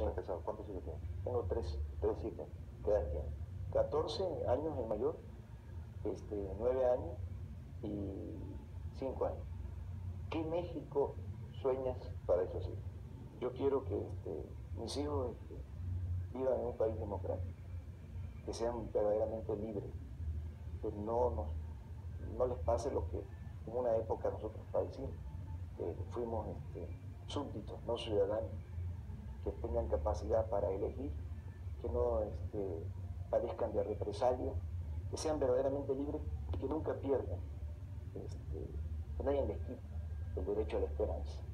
¿Cuántos hijos tiene? Tengo tres, tres hijas. ¿Qué edad tiene? 14 años el mayor, este, 9 años y 5 años. ¿Qué México sueñas para esos hijos? Yo quiero que este, mis hijos este, vivan en un país democrático, que sean verdaderamente libres, que no les pase lo que en una época nosotros padecimos, que fuimos este, súbditos, no ciudadanos, que tengan capacidad para elegir, que no este, padezcan de represalia, que sean verdaderamente libres y que nunca pierdan, este, que nadie les quite el derecho a la esperanza.